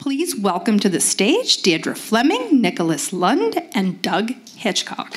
Please welcome to the stage Deirdre Fleming, Nicholas Lund, and Doug Hitchcox.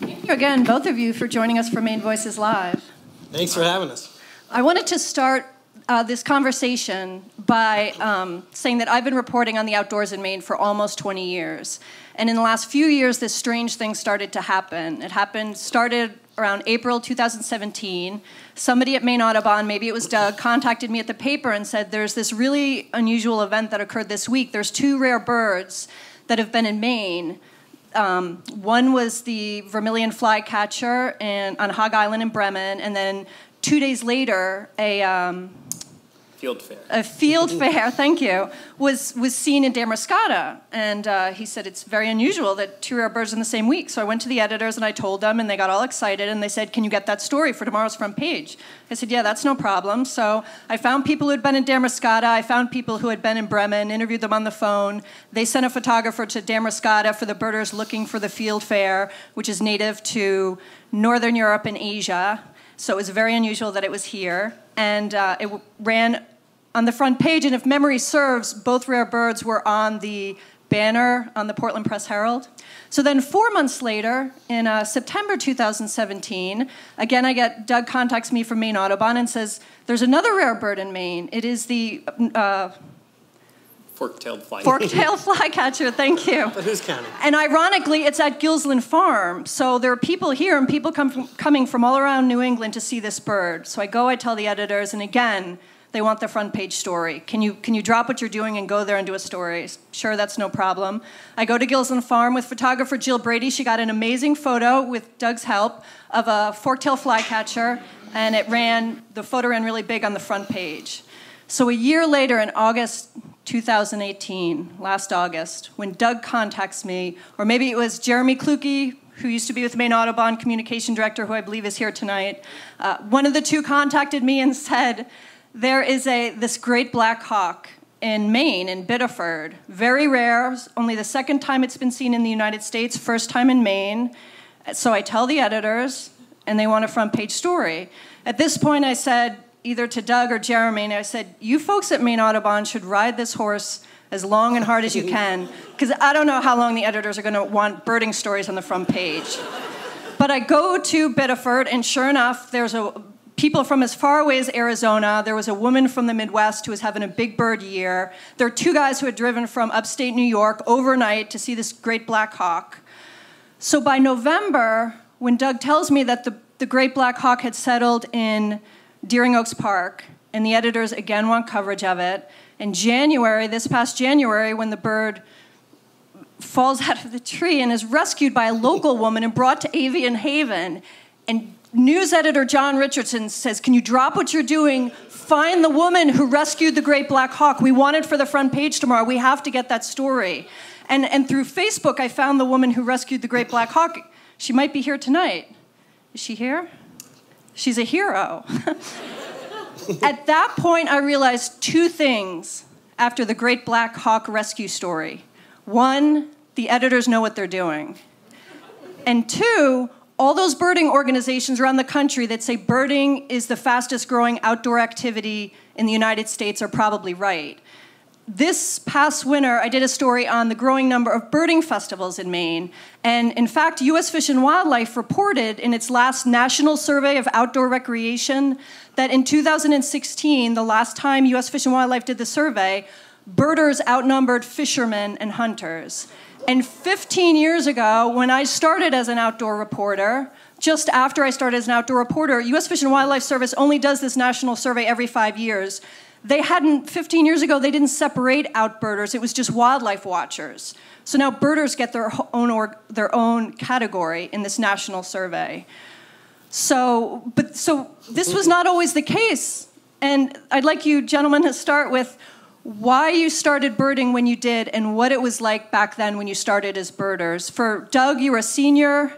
Thank you again, both of you, for joining us for Maine Voices Live. Thanks for having us. I wanted to start uh, this conversation by um, saying that I've been reporting on the outdoors in Maine for almost 20 years. And in the last few years, this strange thing started to happen. It happened, started around April 2017. Somebody at Maine Audubon, maybe it was Doug, contacted me at the paper and said, There's this really unusual event that occurred this week. There's two rare birds that have been in Maine. Um, one was the vermilion flycatcher on Hog Island in Bremen, and then two days later, a um, Fieldfare. a fieldfare, thank you, was, was seen in Damariscotta. And uh, he said it's very unusual that two rare birds in the same week. So I went to the editors and I told them, and they got all excited. And they said, Can you get that story for tomorrow's front page? I said, Yeah, that's no problem. So I found people who had been in Damariscotta. I found people who had been in Bremen, interviewed them on the phone. They sent a photographer to Damariscotta for the birders looking for the fieldfare, which is native to Northern Europe and Asia. So it was very unusual that it was here. And uh, it ran on the front page. And if memory serves, both rare birds were on the banner on the Portland Press Herald. So then, four months later, in uh, September 2017, again, I get Doug contacts me from Maine Audubon and says, There's another rare bird in Maine. It is the uh, Fork-tailed fly. fork-tailed flycatcher. Thank you. But who's counting? And ironically, it's at Gilsland Farm. So there are people here and people come from, coming from all around New England to see this bird. So I go, I tell the editors, and again, they want the front page story. Can you, can you drop what you're doing and go there and do a story? Sure, that's no problem. I go to Gilsland Farm with photographer Jill Brady. She got an amazing photo with Doug's help of a fork-tailed flycatcher, and it ran, the photo ran really big on the front page. So a year later, in August 2018, last August, when Doug contacts me, or maybe it was Jeremy Kluge, who used to be with Maine Audubon communication director, who I believe is here tonight. Uh, one of the two contacted me and said, "There is a this great black hawk in Maine, in Biddeford, very rare. Only the second time it's been seen in the United States, first time in Maine." So I tell the editors, and they want a front page story. At this point, I said, either to Doug or Jeremy, and I said, You folks at Maine Audubon should ride this horse as long and hard as you can, because I don't know how long the editors are going to want birding stories on the front page. but I go to Biddeford, and sure enough, there's a people from as far away as Arizona. There was a woman from the Midwest who was having a big bird year. There are two guys who had driven from upstate New York overnight to see this great black hawk. So by November, when Doug tells me that the, the great black hawk had settled in Deering Oaks Park, and the editors again want coverage of it. In January, this past January, when the bird falls out of the tree and is rescued by a local woman and brought to Avian Haven, and news editor John Richardson says, Can you drop what you're doing? Find the woman who rescued the great black hawk. We want it for the front page tomorrow. We have to get that story. And, and through Facebook, I found the woman who rescued the great black hawk. She might be here tonight. Is she here? She's a hero. At that point, I realized two things after the Great Black Hawk rescue story. One, the editors know what they're doing. And two, all those birding organizations around the country that say birding is the fastest growing outdoor activity in the United States are probably right. This past winter, I did a story on the growing number of birding festivals in Maine. And in fact, US Fish and Wildlife reported in its last National Survey of Outdoor Recreation that in 2016, the last time US Fish and Wildlife did the survey, birders outnumbered fishermen and hunters. And 15 years ago, when I started as an outdoor reporter, just after I started as an outdoor reporter, US Fish and Wildlife Service only does this national survey every five years they hadn't 15 years ago they didn't separate out birders it was just wildlife watchers. So now birders get their own their own category in this national survey. So but so this was not always the case. And i'd like you gentlemen to start with why you started birding when you did and what it was like back then when you started as birders. For doug you were a senior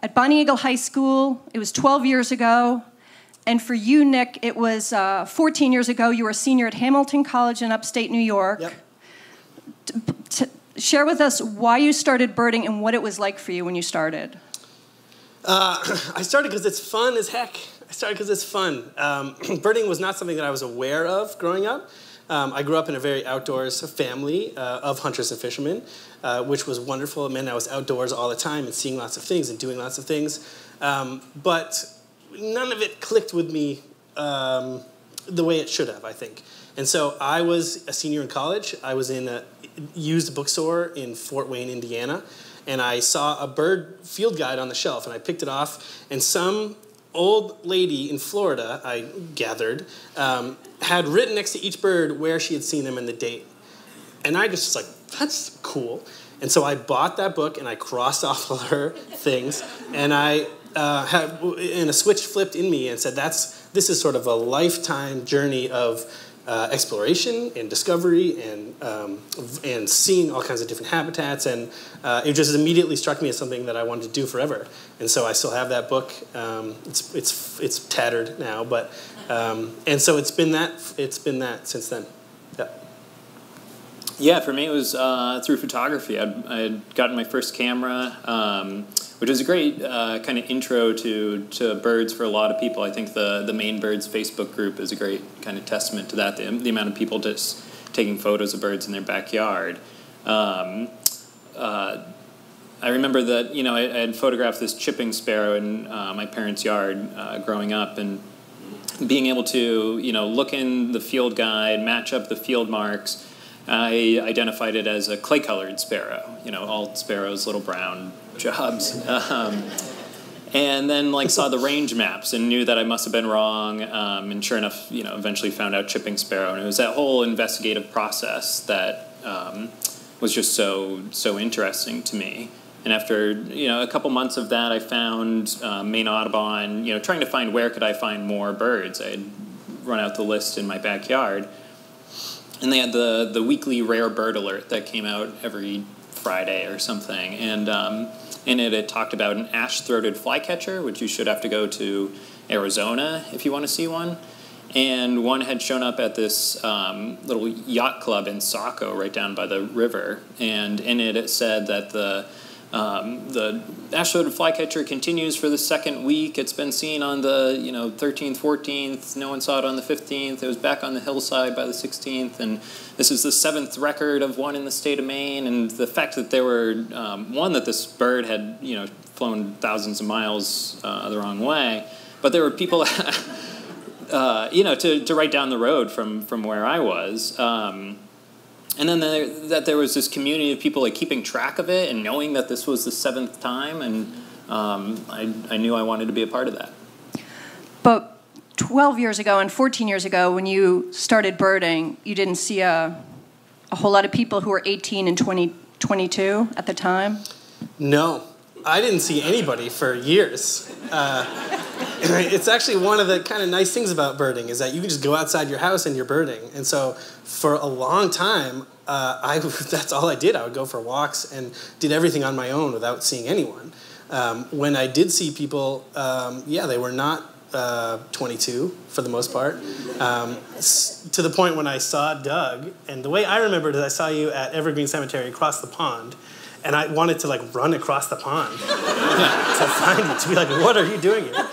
at bonnie eagle high school. It was 12 years ago and for you, Nick, it was uh, 14 years ago. You were a senior at Hamilton College in upstate New York. Yep. T- share with us why you started birding and what it was like for you when you started. Uh, I started because it's fun as heck. I started because it's fun. Um, birding was not something that I was aware of growing up. Um, I grew up in a very outdoors family uh, of hunters and fishermen, uh, which was wonderful. It meant I was outdoors all the time and seeing lots of things and doing lots of things. Um, but none of it clicked with me um, the way it should have, I think. And so I was a senior in college. I was in a used bookstore in Fort Wayne, Indiana, and I saw a bird field guide on the shelf, and I picked it off, and some old lady in Florida, I gathered, um, had written next to each bird where she had seen them and the date. And I just was like, that's cool. And so I bought that book and I crossed off all her things, and I uh, had, and a switch flipped in me and said, that's this is sort of a lifetime journey of uh, exploration and discovery and, um, and seeing all kinds of different habitats. And uh, it just immediately struck me as something that I wanted to do forever. And so I still have that book. Um, it's, it's, it's tattered now, but, um, and so it's been that, it's been that since then. Yeah. Yeah, for me it was uh, through photography. I had gotten my first camera, um, which is a great uh, kind of intro to, to birds for a lot of people. I think the, the Maine Birds Facebook group is a great kind of testament to that, the, the amount of people just taking photos of birds in their backyard. Um, uh, I remember that, you know, I, I, had photographed this chipping sparrow in uh, my parents' yard uh, growing up, and being able to, you know, look in the field guide, match up the field marks, I identified it as a clay-colored sparrow. You know, all sparrows, little brown jobs. Um, and then like saw the range maps and knew that I must have been wrong. Um, and sure enough, you know, eventually found out chipping sparrow. And it was that whole investigative process that um, was just so so interesting to me. And after you know a couple months of that, I found uh, Maine Audubon. You know, trying to find where could I find more birds. I had run out the list in my backyard and they had the the weekly rare bird alert that came out every Friday or something, and um, in it it talked about an ash-throated flycatcher, which you should have to go to Arizona if you want to see one. And one had shown up at this um, little yacht club in Saco, right down by the river. And in it, it said that the um, the ash-throated flycatcher continues for the second week. It's been seen on the you know 13th, 14th. No one saw it on the 15th. It was back on the hillside by the 16th, and this is the seventh record of one in the state of Maine. And the fact that there were um, one that this bird had you know flown thousands of miles uh, the wrong way, but there were people. uh, you know, to, to right down the road from, from where I was. Um, and then there, that there was this community of people like keeping track of it and knowing that this was the seventh time, and um, I, I knew I wanted to be a part of that. But 12 years ago and 14 years ago, when you started birding, you didn't see a, a whole lot of people who were 18 and 20, 22 at the time? No, I didn't see anybody for years. Uh, it's actually one of the kind of nice things about birding is that you can just go outside your house and you're birding. And so for a long time, uh, I that's all I did. I would go for walks and did everything on my own without seeing anyone. Um, when I did see people, um, yeah, they were not uh, 22 for the most part. Um, to the point when I saw Doug, and the way I remembered is I saw you at Evergreen Cemetery across the pond and I wanted to like run across the pond to find you to be like, what are you doing here?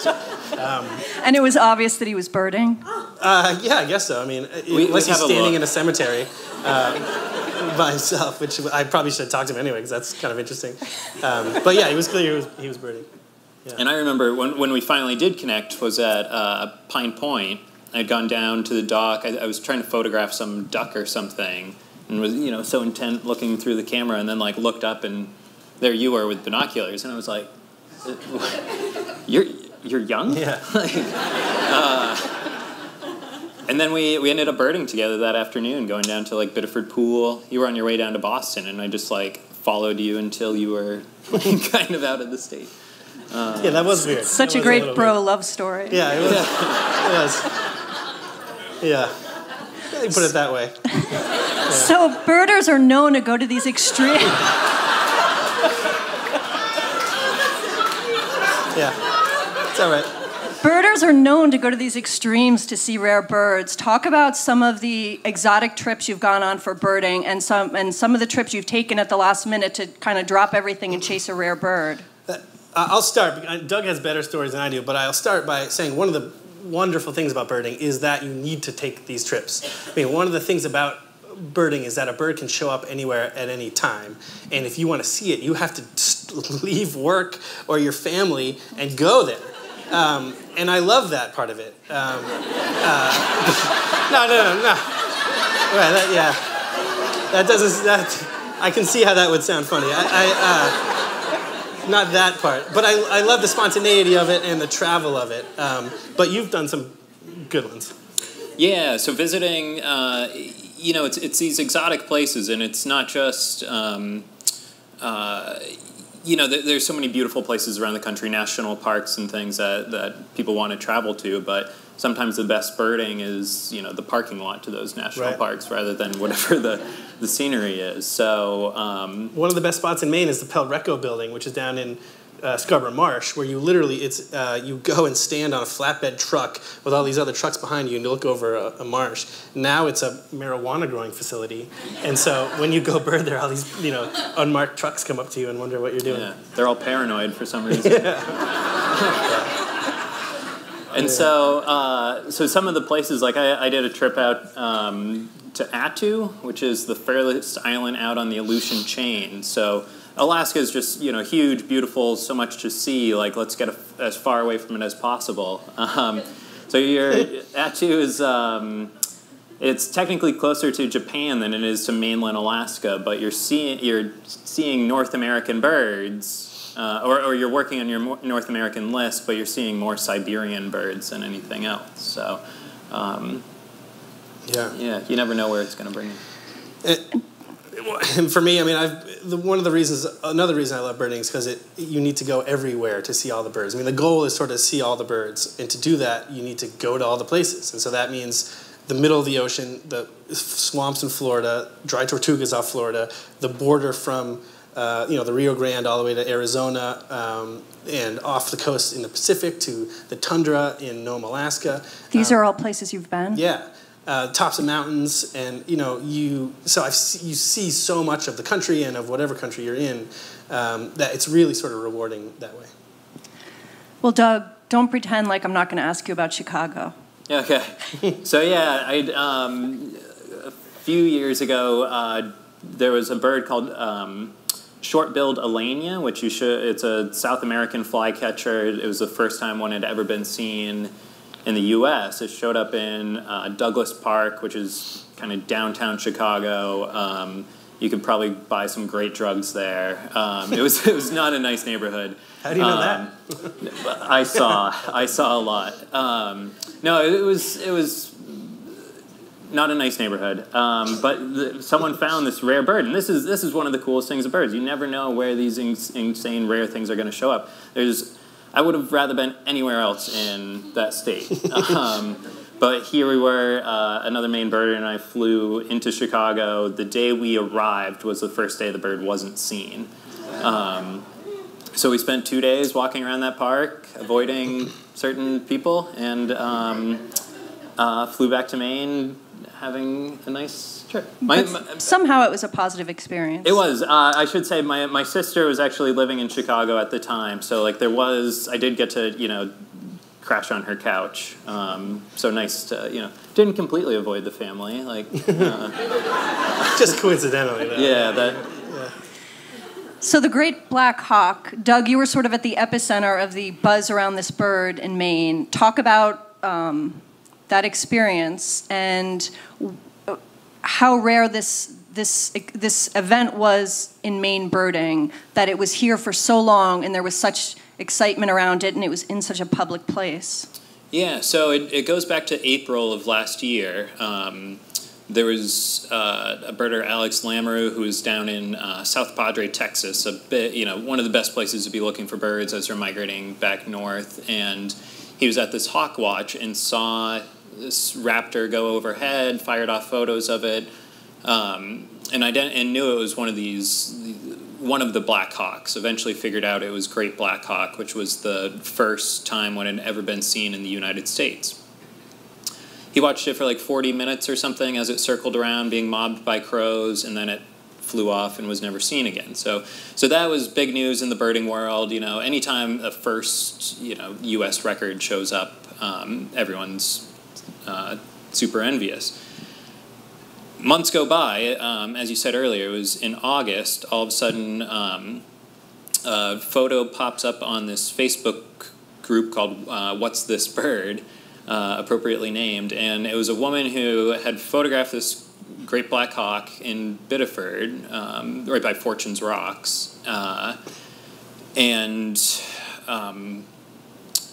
Um, and it was obvious that he was birding. Uh, yeah, I guess so. I mean, we, unless he's standing in a cemetery uh, by himself, which I probably should have talked to him anyway because that's kind of interesting. Um, but yeah, he was clear he was, he was birding. Yeah. And I remember when, when we finally did connect was at uh, Pine Point. I'd gone down to the dock. I, I was trying to photograph some duck or something and was you know so intent looking through the camera and then like looked up and there you were with binoculars and I was like you're you're young yeah like, uh, and then we, we ended up birding together that afternoon going down to like Biddeford Pool you were on your way down to Boston and I just like followed you until you were kind of out of the state uh, yeah that was weird such a great a bro weird. love story yeah it was, yeah. it was. yeah you put it that way. Yeah. So birders are known to go to these extreme. yeah, it's all right. Birders are known to go to these extremes to see rare birds. Talk about some of the exotic trips you've gone on for birding and some and some of the trips you've taken at the last minute to kind of drop everything and chase a rare bird. Uh, I'll start. Doug has better stories than I do, but I'll start by saying one of the wonderful things about birding is that you need to take these trips. I mean, one of the things about birding is that a bird can show up anywhere at any time. And if you want to see it, you have to leave work or your family and go there. Um, and I love that part of it. Um, uh, no, no, no, no. Right, that, yeah. That doesn't, that, I can see how that would sound funny. I, I uh, not that part. But I, I love the spontaneity of it and the travel of it. Um, but you've done some good ones. Yeah, so visiting, uh, you know, it's, it's these exotic places, and it's not just, um, uh, you know, there's so many beautiful places around the country, national parks and things that, that people want to travel to, but sometimes the best birding is, you know, the parking lot to those national right. parks rather than whatever the, the scenery is. So, um, one of the best spots in Maine is the Pelreco building, which is down in uh, Scarborough Marsh, where you literally it's uh, you go and stand on a flatbed truck with all these other trucks behind you, and you look over a, a, marsh. Now it's a marijuana growing facility, and so when you go bird there, all these you know unmarked trucks come up to you and wonder what you're doing. Yeah, they're all paranoid for some reason. yeah. And yeah. so, uh, so some of the places, like I, I did a trip out um, to Attu, which is the furthest island out on the Aleutian chain. So Alaska is just you know huge, beautiful, so much to see. Like let's get a, as far away from it as possible. Um, so your Attu is um, it's technically closer to Japan than it is to mainland Alaska, but you're seeing you're seeing North American birds, uh, or, or you're working on your North American list, but you're seeing more Siberian birds than anything else. So. Um, yeah. Yeah, you never know where it's going to bring you. It, and for me, I mean, I've the, one of the reasons, another reason I love birding is because it you need to go everywhere to see all the birds. I mean, the goal is sort of see all the birds, and to do that, you need to go to all the places, and so that means the middle of the ocean, the swamps in Florida, dry tortugas off Florida, the border from uh, you know the Rio Grande all the way to Arizona, um, and off the coast in the Pacific to the tundra in Nome, Alaska. These um, are all places you've been. Yeah uh, tops of mountains, and you know you. So I've, you see so much of the country and of whatever country you're in um, that it's really sort of rewarding that way. Well, Doug, don't pretend like I'm not going to ask you about Chicago. Okay. so yeah, I um, a few years ago uh, there was a bird called. Um, short-billed Elaenia, which you should, it's a South American flycatcher. It was the first time one had ever been seen in the U.S. It showed up in uh, Douglass Park, which is kind of downtown Chicago. Um, you could probably buy some great drugs there. Um, it was it was not a nice neighborhood. How do you know um, that? I saw I saw a lot. Um, no, it was it was not a nice neighborhood. Um, but the, someone found this rare bird, and this is this is one of the coolest things of birds. You never know where these insane rare things are going to show up. There's I would have rather been anywhere else in that state. um, but here we were, uh, another Maine birder and I flew into Chicago. The day we arrived was the first day the bird wasn't seen. Um, so we spent two days walking around that park, avoiding certain people, and um, uh, flew back to Maine having a nice trip. My, my, somehow it was a positive experience. It was. Uh, I should say my, my sister was actually living in Chicago at the time, so like there was I did get to you know crash on her couch. Um, so nice to you know didn't completely avoid the family like uh, just coincidentally. Though. Yeah, that. Yeah. So the great black hawk, Doug, you were sort of at the epicenter of the buzz around this bird in Maine. Talk about um, that experience and how rare this this this event was in Maine birding that it was here for so long and there was such excitement around it and it was in such a public place. Yeah, so it, it goes back to April of last year. Um, there was uh, a birder, Alex Lamoureux, who was down in uh, South Padre, Texas, a bit, you know, one of the best places to be looking for birds as they're migrating back north. And he was at this hawk watch and saw this raptor go overhead, fired off photos of it, um, and I and knew it was one of these one of the Black Hawks. Eventually figured out it was Great Black Hawk, which was the first time one had ever been seen in the United States. He watched it for like 40 minutes or something as it circled around, being mobbed by crows, and then it flew off and was never seen again. So, so that was big news in the birding world. You know, anytime a first you know U.S. record shows up, um, everyone's uh, super envious. Months go by. Um, as you said earlier, it was in August. All of a sudden, um, a photo pops up on this Facebook group called uh, "What's This Bird." Uh, appropriately named, and it was a woman who had photographed this great black hawk in Biddeford, um, right by Fortune's Rocks, uh, and um,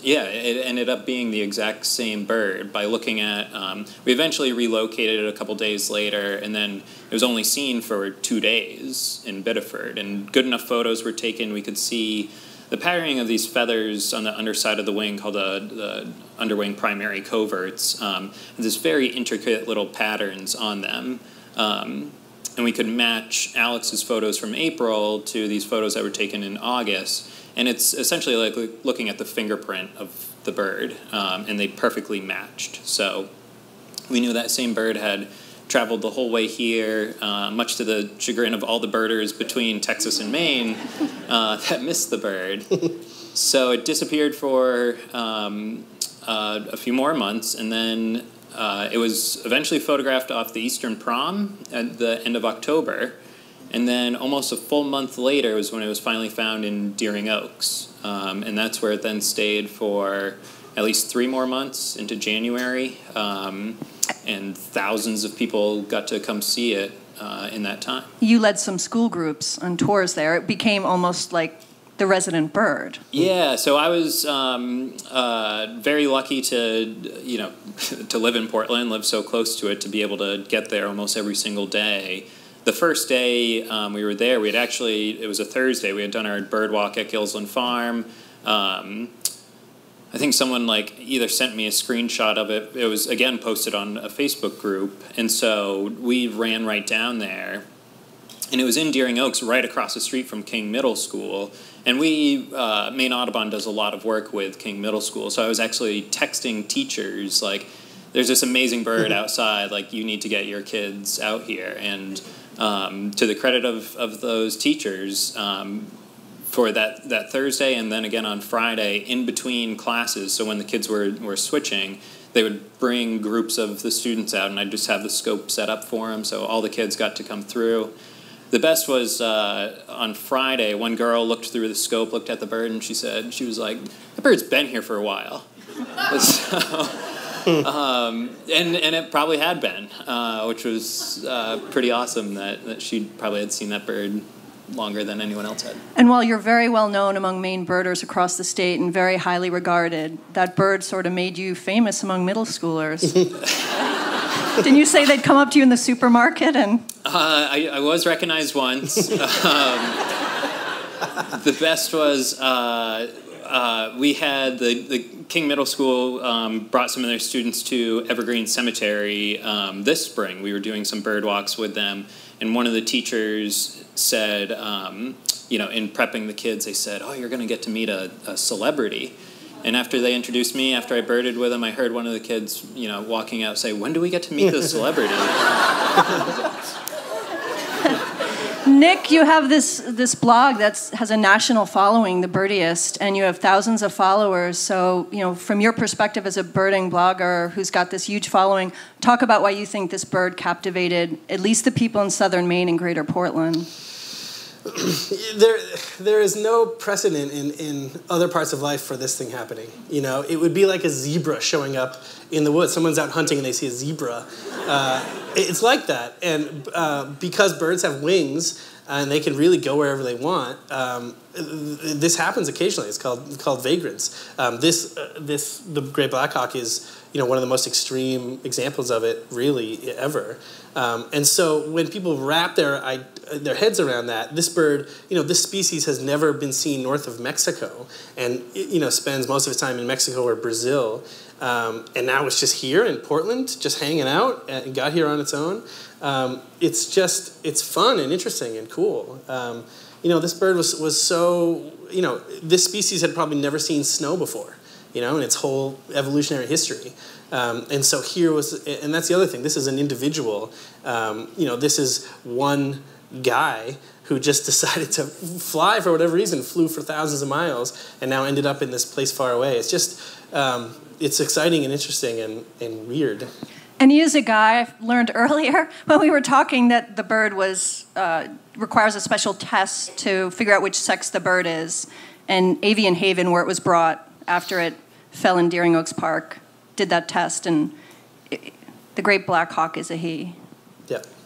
yeah, it ended up being the exact same bird by looking at. Um, we eventually relocated it a couple days later, and then it was only seen for two days in Biddeford. And good enough photos were taken, we could see the patterning of these feathers on the underside of the wing, called the, the underwing primary coverts, um, there's very intricate little patterns on them. Um, and we could match Alex's photos from April to these photos that were taken in August. And it's essentially like looking at the fingerprint of the bird, um, and they perfectly matched. So we knew that same bird had traveled the whole way here, uh, much to the chagrin of all the birders between Texas and Maine uh, that missed the bird. so it disappeared for um, uh, a few more months, and then uh, it was eventually photographed off the Eastern Prom at the end of October. And then almost a full month later was when it was finally found in Deering Oaks. Um, and that's where it then stayed for at least three more months into January. Um, and thousands of people got to come see it uh, in that time. You led some school groups on tours there. It became almost like the resident bird. Yeah, so I was um, uh, very lucky to, you know, to live in Portland, live so close to it, to be able to get there almost every single day. The first day um, we were there, we had actually, it was a Thursday, we had done our bird walk at Gilsland Farm. Um, I think someone like either sent me a screenshot of it. It was again posted on a Facebook group, and so we ran right down there, and it was in Deering Oaks, right across the street from King Middle School. And we, uh, Maine Audubon does a lot of work with King Middle School, so I was actually texting teachers like, "There's this amazing bird outside. Like, you need to get your kids out here." And um, to the credit of of those teachers. Um, for that, that Thursday and then again on Friday in between classes. So when the kids were, were switching, they would bring groups of the students out, and I'd just have the scope set up for them. So all the kids got to come through. The best was uh, on Friday, one girl looked through the scope, looked at the bird, and she said, she was like, the bird's been here for a while. so, um, and, and it probably had been, uh, which was uh, pretty awesome that, that she probably had seen that bird longer than anyone else had. And while you're very well known among Maine birders across the state and very highly regarded, that bird sort of made you famous among middle schoolers. Didn't you say they'd come up to you in the supermarket and? Uh, I, I, was recognized once. um, the best was uh, uh, we had the, the King Middle School um, brought some of their students to Evergreen Cemetery um, this spring. We were doing some bird walks with them, and one of the teachers said, um, you know, in prepping the kids, they said, "Oh, you're going to get to meet a, a, celebrity." And after they introduced me, after I birded with them, I heard one of the kids, you know, walking out say, "When do we get to meet the celebrity?" Nick, you have this this blog that has a national following, The Birdist, and you have thousands of followers. So, you know, from your perspective as a birding blogger who's got this huge following, talk about why you think this bird captivated at least the people in southern Maine and greater Portland. there, there is no precedent in, in other parts of life for this thing happening. You know, it would be like a zebra showing up in the woods. Someone's out hunting and they see a zebra. Uh, it's like that. And uh, because birds have wings and they can really go wherever they want, um, this happens occasionally. It's called, called vagrance. Um, this, uh, this, the great blackhawk is you know, one of the most extreme examples of it, really, ever. Um, and so when people wrap their, I, their heads around that, this bird, you know, this species has never been seen north of Mexico and, you know, spends most of its time in Mexico or Brazil. Um, and now it's just here in Portland, just hanging out and got here on its own. Um, it's just, it's fun and interesting and cool. Um, you know, this bird was, was so, you know, this species had probably never seen snow before, you know, in its whole evolutionary history. Um, and so here was, and that's the other thing, this is an individual, um, you know, this is one guy who just decided to fly for whatever reason, flew for thousands of miles, and now ended up in this place far away. It's just, um, it's exciting and interesting and, and weird. And he is a guy I learned earlier when we were talking that the bird was uh, requires a special test to figure out which sex the bird is. And Avian Haven, where it was brought after it fell in Deering Oaks Park, did that test, and it, the great black hawk is a he.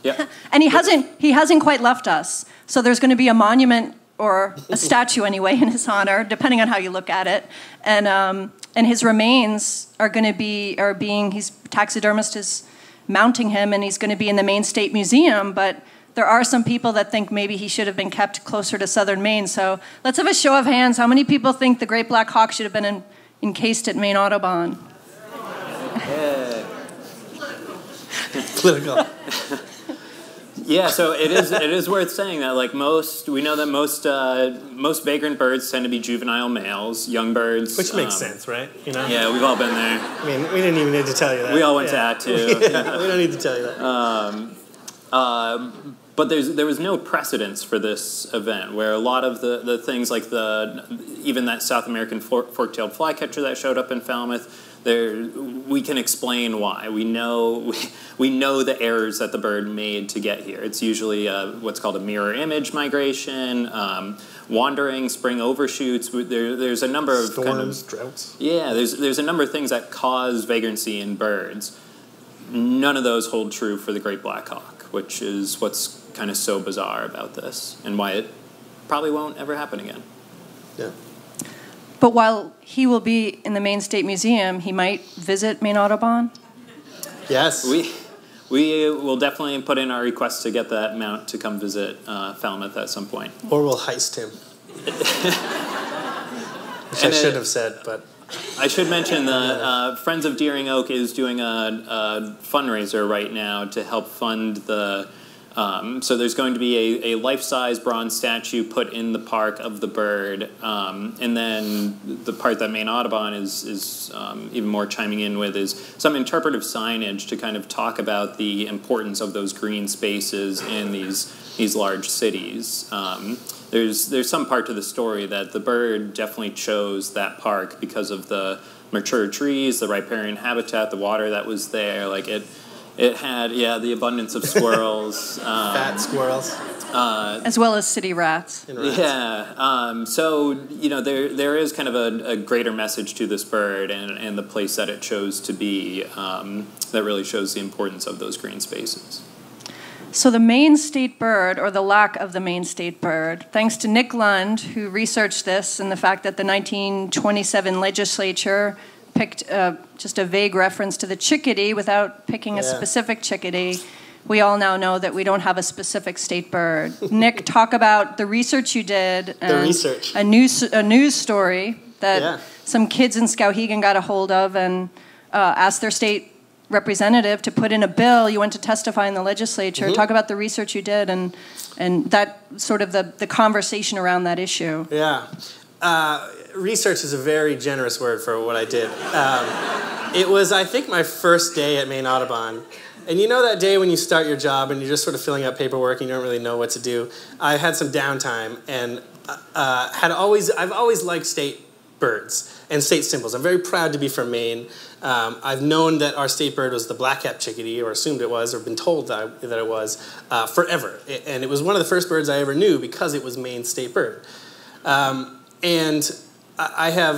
Yeah. Yeah. And he hasn't he hasn't quite left us. So there's going to be a monument or a statue anyway in his honor, depending on how you look at it. And um, and his remains are going to be are being he's taxidermist is mounting him, and he's going to be in the Maine State Museum, but. There are some people that think maybe he should have been kept closer to southern Maine. So let's have a show of hands. How many people think the Great Black Hawk should have been in, encased at Maine Audubon? Political. Yeah, so it is it is worth saying that like most we know that most uh, most vagrant birds tend to be juvenile males, young birds. Which makes um, sense, right? You know? Yeah, we've all been there. I mean, we didn't even need to tell you that. We all went yeah. to that too. Yeah, we don't need to tell you that. Um, Uh, but there's there was no precedence for this event where a lot of the, the things like the even that South American fork, fork-tailed flycatcher that showed up in Falmouth there we can explain why we know we, we know the errors that the bird made to get here it's usually uh what's called a mirror image migration um, wandering spring overshoots there, there's a number of Storms, kind of droughts. yeah, there's there's a number of things that cause vagrancy in birds. None of those hold true for the great black hawk, which is what's kind of so bizarre about this and why it probably won't ever happen again. Yeah. But while he will be in the Maine State Museum, he might visit Maine Audubon. Yes. We we will definitely put in our request to get that mount to come visit uh, Falmouth at some point. or we'll heist him. Which I And, uh, should have said, but I should mention the uh, Friends of Deering Oak is doing a, a fundraiser right now to help fund the. Um, so there's going to be a, a life-size bronze statue put in the park of the bird, um, and then the part that Maine Audubon is is um, even more chiming in with is some interpretive signage to kind of talk about the importance of those green spaces in these these large cities. Um, there's there's some part to the story that the bird definitely chose that park because of the mature trees, the riparian habitat, the water that was there. Like it, it had yeah the abundance of squirrels. Um, fat squirrels as well as city rats. rats. yeah. Um, so you know there there is kind of a, a greater message to this bird and, and the place that it chose to be um, that really shows the importance of those green spaces. So the Maine state bird, or the lack of the Maine state bird, thanks to Nick Lund, who researched this, and the fact that the 1927 legislature picked uh, just a vague reference to the chickadee without picking a specific chickadee. We all now know that we don't have a specific state bird. Nick, talk about the research you did. and research. A news, a news story that Yeah. some kids in Skowhegan got a hold of and uh, asked their state representative to put in a bill. You went to testify in the legislature. Mm-hmm. Talk about the research you did and and that sort of the, the conversation around that issue. Yeah. Uh, research is a very generous word for what I did. Um, it was, I think, my first day at Maine Audubon. And you know that day when you start your job and you're just sort of filling out paperwork and you don't really know what to do? I had some downtime and uh, had always, I've always liked state birds and state symbols. I'm very proud to be from Maine. Um, I've known that our state bird was the black-capped chickadee, or assumed it was, or been told that, I, that it was, uh, forever. I- And it was one of the first birds I ever knew because it was Maine's state bird. Um, and I have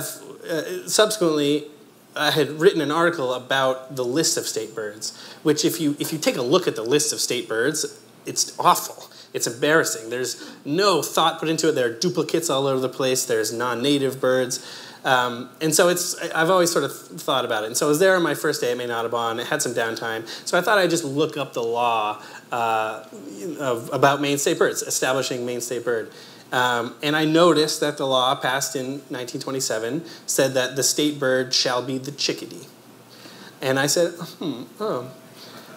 uh, subsequently I had written an article about the list of state birds, which if you if you take a look at the list of state birds, it's awful. It's embarrassing. There's no thought put into it. There are duplicates all over the place. There's non-native birds. Um, and so it's I've always sort of thought about it. And so I was there on my first day at Maine Audubon. I had some downtime, so I thought I'd just look up the law uh, of, about Maine state birds, establishing Maine state bird. Um, and I noticed that the law passed in 1927 said that the state bird shall be the chickadee. And I said, hmm, oh,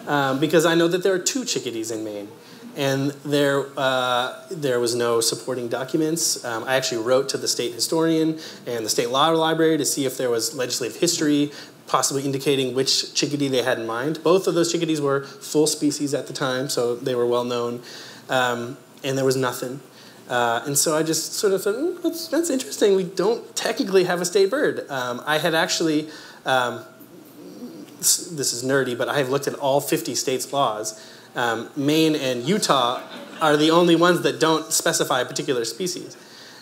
um, because I know that there are two chickadees in Maine. and there uh, there was no supporting documents. Um, I actually wrote to the state historian and the state law library to see if there was legislative history possibly indicating which chickadee they had in mind. Both of those chickadees were full species at the time, so they were well known, um, and there was nothing. Uh, and so I just sort of thought, mm, that's, that's interesting. We don't technically have a state bird. Um, I had actually, um, this is nerdy, but I have looked at all 50 states' laws. Um, Maine and Utah are the only ones that don't specify a particular species.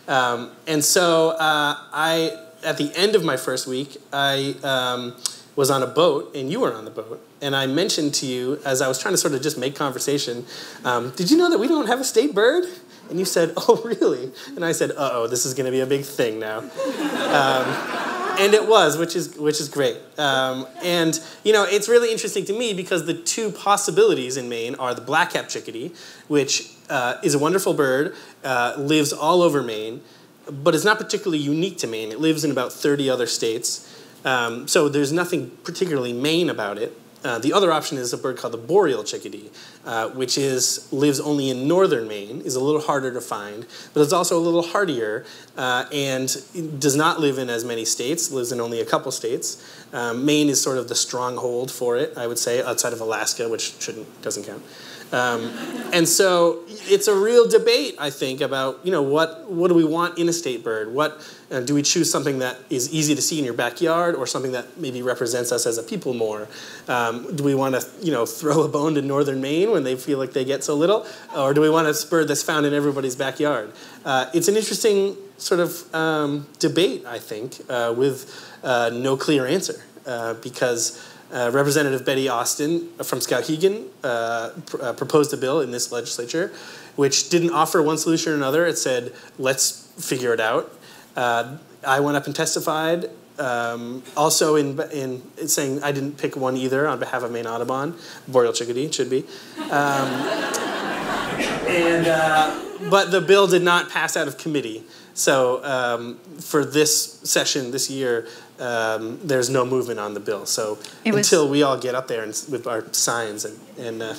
Um, and so uh, I at the end of my first week, I um, was on a boat, and you were on the boat. And I mentioned to you, as I was trying to sort of just make conversation, um, did you know that we don't have a state bird? And you said, oh, really? And I said, uh oh, this is going to be a big thing now. Um, and it was, which is which is great. Um, and you know, it's really interesting to me because the two possibilities in Maine are the black-capped chickadee, which uh, is a wonderful bird, uh, lives all over Maine, but it's not particularly unique to Maine. It lives in about 30 other states. Um, so there's nothing particularly Maine about it. Uh, the other option is a bird called the boreal chickadee, uh, which is lives only in northern Maine, is a little harder to find, but it's also a little hardier uh, and does not live in as many states, lives in only a couple states. Um, Maine is sort of the stronghold for it, I would say, outside of Alaska, which shouldn't doesn't count. Um, and so it's a real debate, I think, about you know what what do we want in a state bird? What uh, do we choose something that is easy to see in your backyard, or something that maybe represents us as a people more? Um, do we want to you know throw a bone to northern Maine when they feel like they get so little, or do we want a bird that's found in everybody's backyard? Uh, it's an interesting sort of um, debate, I think, uh, with uh, no clear answer, uh, because. Uh, Representative Betty Austin from Skowhegan uh, pr- uh, proposed a bill in this legislature which didn't offer one solution or another. It said, let's figure it out. Uh, I went up and testified. Um, also, in, in, in saying I didn't pick one either on behalf of Maine Audubon, Boreal Chickadee should be. Um, and, uh, but the bill did not pass out of committee. So um, for this session this year, um, there's no movement on the bill. So was, until we all get up there and, with our signs and, and uh,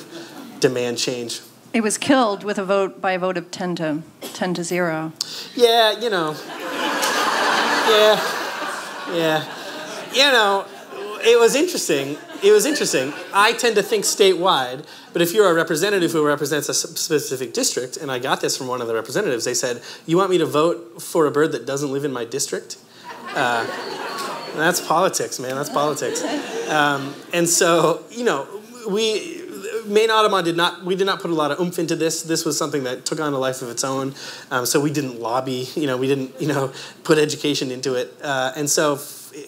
demand change. It was killed with a vote by a vote of 10 to 10 to 0. Yeah, you know. yeah. Yeah. You know, it was interesting. It was interesting. I tend to think statewide, but if you're a representative who represents a specific district, and I got this from one of the representatives, they said, You want me to vote for a bird that doesn't live in my district? Uh, that's politics, man. That's politics. Um, and so, you know, we Maine Audubon did not. We did not put a lot of oomph into this. This was something that took on a life of its own. Um, so we didn't lobby. You know, we didn't. You know, put education into it. Uh, and so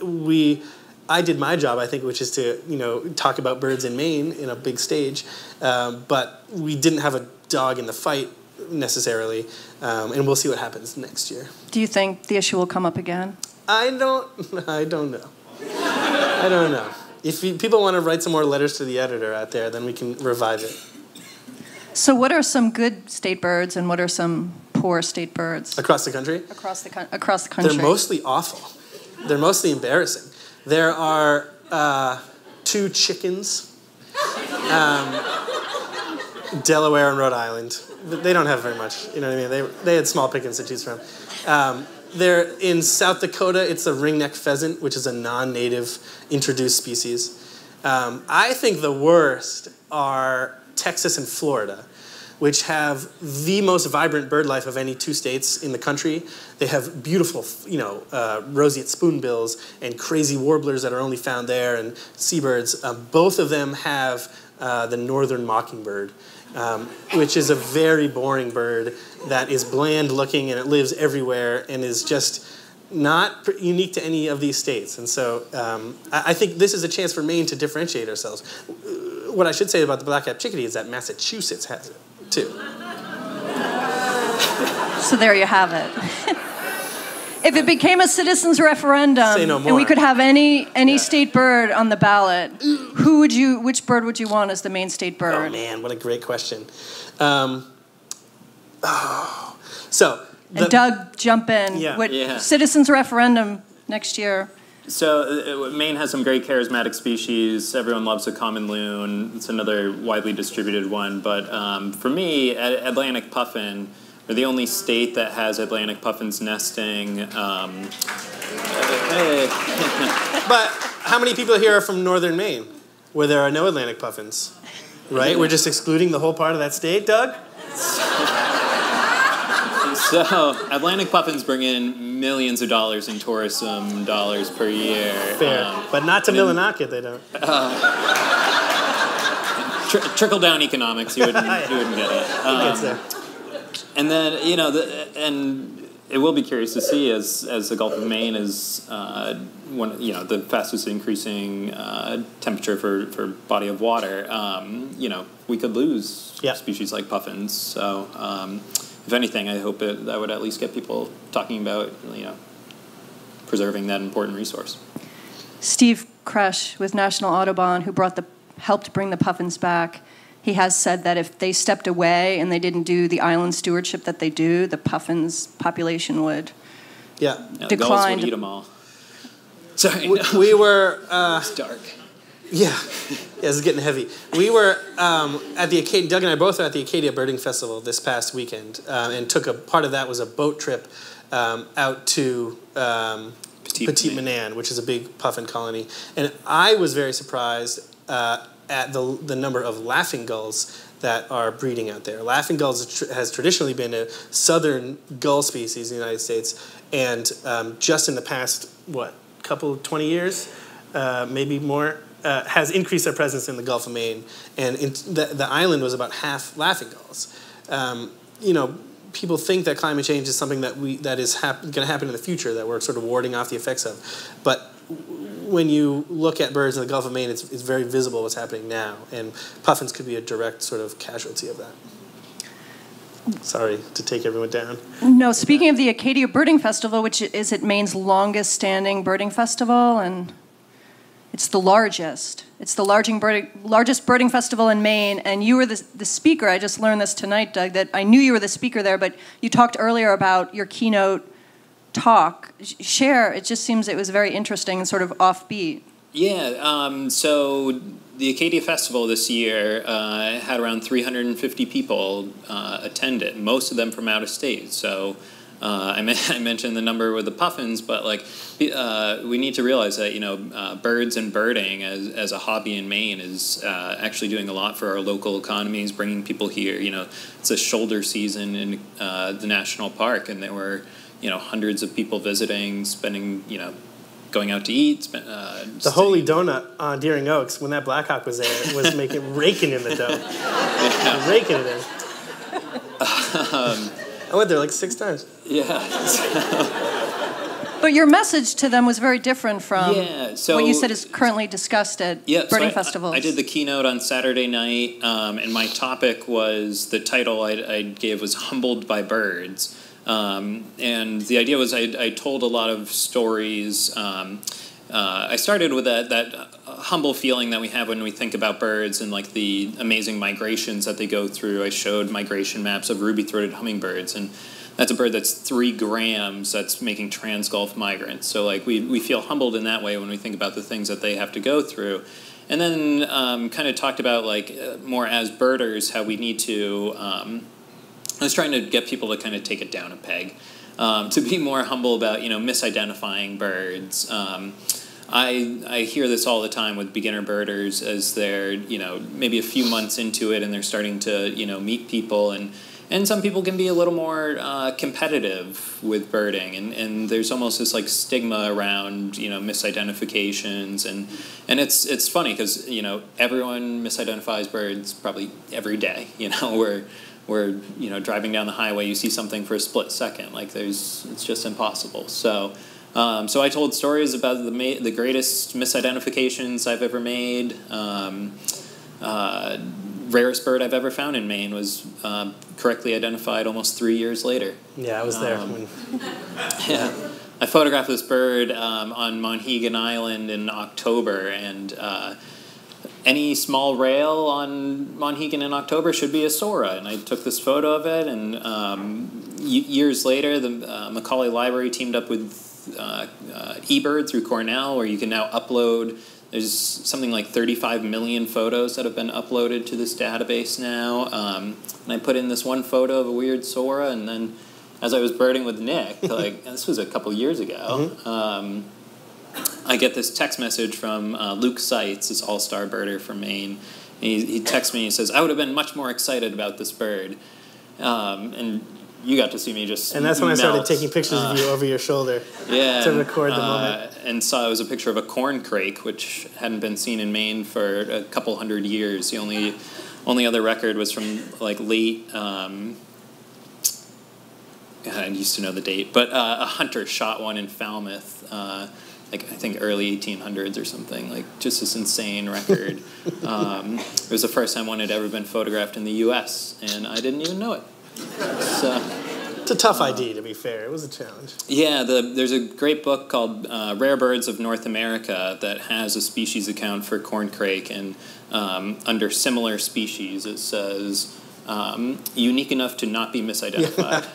we. I did my job, I think, which is to you know talk about birds in Maine in a big stage, um, but we didn't have a dog in the fight necessarily, um, and we'll see what happens next year. Do you think the issue will come up again? I don't. I don't know. I don't know. If you, people want to write some more letters to the editor out there, then we can revive it. So, what are some good state birds, and what are some poor state birds across the country? Across the across the country. They're mostly awful. They're mostly embarrassing. There are uh, two chickens, um, Delaware and Rhode Island. They don't have very much. You know what I mean? They they had small pickings to choose from. Um, there in South Dakota, it's a ringneck pheasant, which is a non-native introduced species. Um, I think the worst are Texas and Florida, which have the most vibrant bird life of any two states in the country. They have beautiful, you know, uh, roseate spoonbills and crazy warblers that are only found there, and seabirds. Uh, both of them have uh, the northern mockingbird, um, which is a very boring bird that is bland looking and it lives everywhere and is just not unique to any of these states. And so um, I think this is a chance for Maine to differentiate ourselves. What I should say about the black-capped chickadee is that Massachusetts has it too. So there you have it. If it became a citizens referendum no and we could have any any yeah. state bird on the ballot, who would you which bird would you want as the Maine state bird? Oh man, what a great question. Um, oh, so the, and Doug, jump in. Yeah. What, yeah. Citizens referendum next year. So uh, Maine has some great charismatic species. Everyone loves a common loon. It's another widely distributed one. But um, for me, Atlantic puffin are the only state that has Atlantic puffins nesting. Um, but how many people here are from northern Maine, where there are no Atlantic puffins? Right? We're just excluding the whole part of that state, Doug? so Atlantic puffins bring in millions of dollars in tourism dollars per year. Fair, um, but not to Millinocket, they don't. Uh, tr- trickle down economics, you wouldn't, you wouldn't get it. Um, and then you know, the, and it will be curious to see as as the Gulf of Maine is uh, one you know the fastest increasing uh, temperature for, for body of water. Um, you know, we could lose yeah. species like puffins. So. Um, if anything, I hope it, that would at least get people talking about, you know, preserving that important resource. Steve Kress with National Audubon, who brought the helped bring the puffins back, he has said that if they stepped away and they didn't do the island stewardship that they do, the puffins population would yeah. yeah decline. would eat them all. Sorry, we, we were. Uh, it's dark. Yeah, yeah, it's getting heavy. We were um, at the Acadia. Doug and I both were at the Acadia Birding Festival this past weekend, uh, and took a part of that was a boat trip um, out to um, Petit, Petit Manan, which is a big puffin colony, and I was very surprised uh, at the the number of laughing gulls that are breeding out there. Laughing gulls has traditionally been a southern gull species in the United States, and um, just in the past what couple twenty years, uh, maybe more uh, has increased their presence in the Gulf of Maine, and the, the island was about half laughing gulls. Um, you know, people think that climate change is something that we that is hap- going to happen in the future that we're sort of warding off the effects of, but when you look at birds in the Gulf of Maine, it's, it's very visible what's happening now, and puffins could be a direct sort of casualty of that. Sorry to take everyone down. No, speaking of the Acadia Birding Festival, which is it Maine's longest standing birding festival, and it's the largest. It's the largest birding festival in Maine, and you were the, the speaker. I just learned this tonight, Doug, that I knew you were the speaker there, but you talked earlier about your keynote talk. Share, it just seems it was very interesting and sort of offbeat. Yeah, um, so the Acadia Festival this year uh, had around 350 people uh, attend it, most of them from out of state. So uh, I, I, mentioned the number with the puffins, but like uh, we need to realize that you know uh, birds and birding as, as a hobby in Maine is uh, actually doing a lot for our local economies, bringing people here. You know, it's a shoulder season in uh, the national park, and there were you know hundreds of people visiting, spending you know going out to eat. Spend, uh, the Holy Donut on Deering Oaks, when that Blackhawk was there, was making raking in the dough, yeah. raking it in. Um, I went there like six times. Yeah. but your message to them was very different from yeah, so, what you said is currently discussed at yeah, birding so I, festivals. I did the keynote on Saturday night, um, and my topic was the title I, I gave was "Humbled by Birds." Um, and the idea was I, I, told a lot of stories. Um, uh, I started with that that humble feeling that we have when we think about birds and like the amazing migrations that they go through. I showed migration maps of ruby-throated hummingbirds, and that's a bird that's three grams that's making trans-Gulf migrants. So like we we feel humbled in that way when we think about the things that they have to go through. And then um, kind of talked about like uh, more as birders how we need to. I was trying to get people to kind of take it down a peg, um, to be more humble about you know misidentifying birds. Um, I, I hear this all the time with beginner birders as they're you know maybe a few months into it and they're starting to you know meet people. And and some people can be a little more uh, competitive with birding. And, and there's almost this like stigma around you know misidentifications. And and it's it's funny because you know everyone misidentifies birds probably every day you know where where you know driving down the highway you see something for a split second like there's it's just impossible so um, so I told stories about the ma- the greatest misidentifications I've ever made. Um, uh, rarest bird I've ever found in Maine was uh, correctly identified almost three years later. Yeah, I was there. Um, yeah, I photographed this bird um, on Monhegan Island in October, and uh, any small rail on Monhegan in October should be a Sora. And I took this photo of it, and um, y- years later, the uh, Macaulay Library teamed up with uh, uh, eBird through Cornell, where you can now upload. There's something like 35 million photos that have been uploaded to this database now. Um, and I put in this one photo of a weird sora, and then as I was birding with Nick, like this was a couple years ago, mm-hmm. um, I get this text message from uh, Luke Seitz, this all-star birder from Maine. he, he texts me. He says, "I would have been much more excited about this bird." Um, and you got to see me just and that's when melt. I started taking pictures uh, of you over your shoulder yeah to record the uh, moment and saw it was a picture of a corn crake which hadn't been seen in Maine for a couple hundred years the only only other record was from like late um, I used to know the date but uh, a hunter shot one in Falmouth uh, like I think early 1800s or something, like just this insane record. um, it was the first time one had ever been photographed in the U.S., and I didn't even know it. So, it's a tough ID, to be fair. It was a challenge. Yeah, the, there's a great book called uh, Rare Birds of North America that has a species account for corncrake, and um, under similar species, it says um, unique enough to not be misidentified.